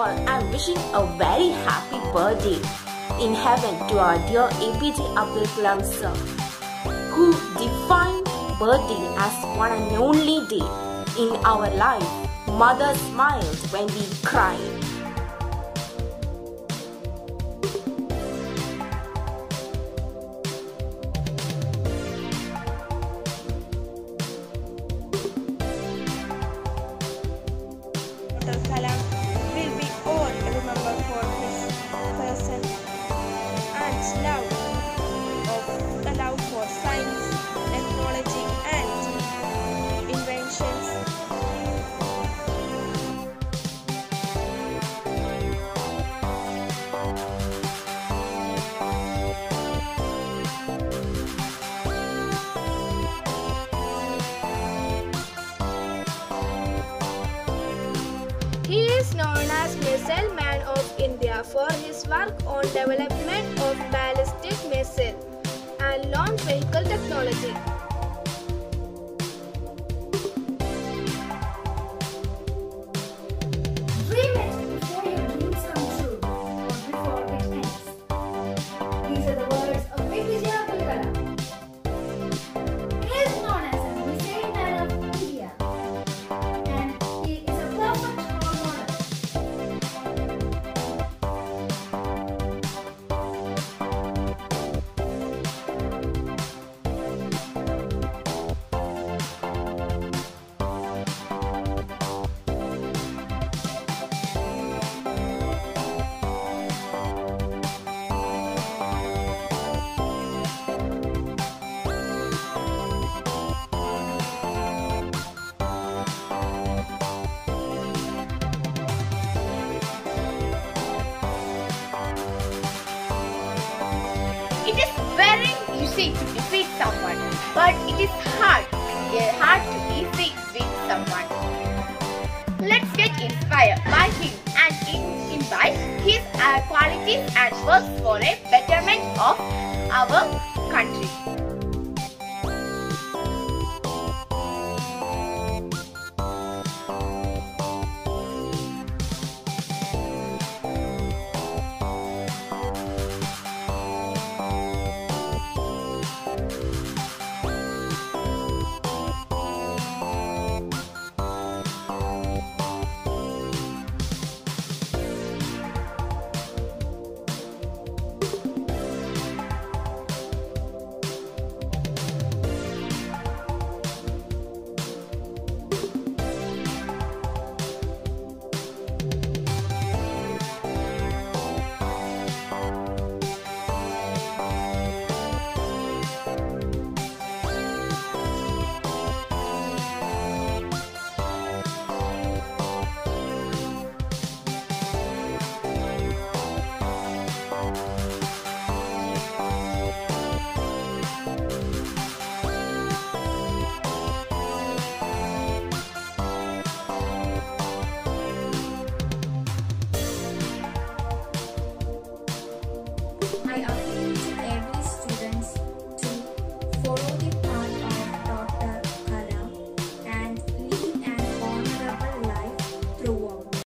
all, I'm wishing a very happy birthday in heaven to our dear APJ Abdul Kalam sir, who defined birthday as one and only day in our life. Mother smiles when we cry. Dr. Kalam He is known as Missile Man of India for his work on development of ballistic missile and launch vehicle technology. It is very easy to defeat someone, but it is hard, yeah, hard to easy beat someone. Let's get inspired by him and in- imbibe his uh, qualities and works for a betterment of our.